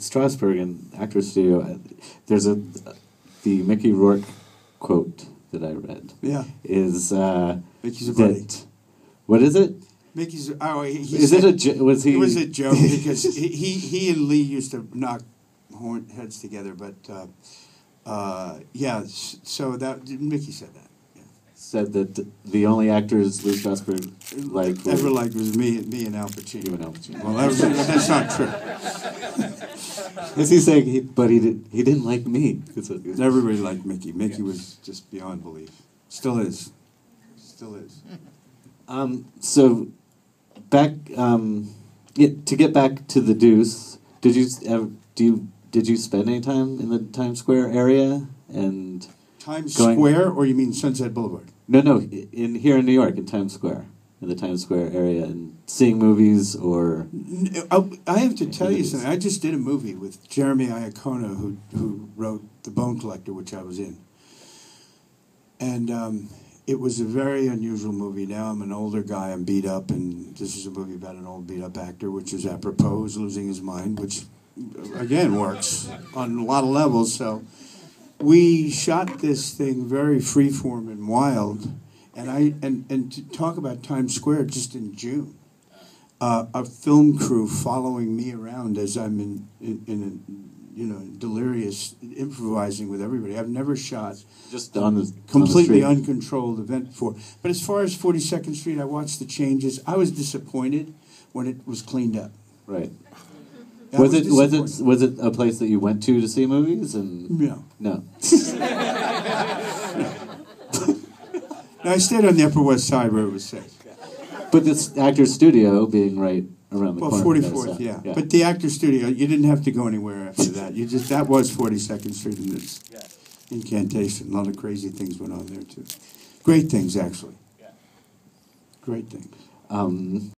Strasberg and Actors Studio, uh, there's a the Mickey Rourke quote that I read Yeah, is uh, Mickey's a buddy. that what is it? Mickey's. Oh, he, he Is said, it a jo- was he? It was a joke because he, he he and Lee used to knock horn heads together, but uh, uh, yeah. So that Mickey said that. Yeah. said that the only actors Lee Strasberg liked Ever liked was me, me and Al Pacino. you and Al Pacino. Well, that was, that's not true. Is he saying he? But he did. He didn't like me. That's what he Everybody liked Mickey. Mickey was just beyond belief. Still is. Still is. Um, so, back um, yeah, to get back to the Deuce. Did you do you did you spend any time in the Times Square area? And Times Going- Square, or you mean Sunset Boulevard? no, no, in here in New York, in Times Square, in the Times Square area, and seeing movies or I have to tell you something. I just did a movie with Jeremy Iacone, who who wrote The Bone Collector, which I was in, and um, it was a very unusual movie. Now I'm an older guy. I'm beat up, and this is a movie about an old beat up actor, which is apropos, losing his mind, which again works on a lot of levels. So we shot this thing very freeform and wild, and I and and to talk about Times Square just in June uh, a film crew following me around as I'm in, in, in a, you know, delirious improvising with everybody. I've never shot just on the completely on the uncontrolled event before. But as far as 42nd Street, I watched the changes. I was disappointed when it was cleaned up. right. I was it was it was it a place that you went to to see movies and No. no? No, I stayed on the Upper West Side where it was safe. But the actor's studio being right around the Well, corner. forty there, fourth, so, yeah. But the actor studio, you didn't have to go anywhere after that. You just that was forty second Street and it's incantation. A lot of crazy things went on there too. Great things actually. Yeah. Great things. um,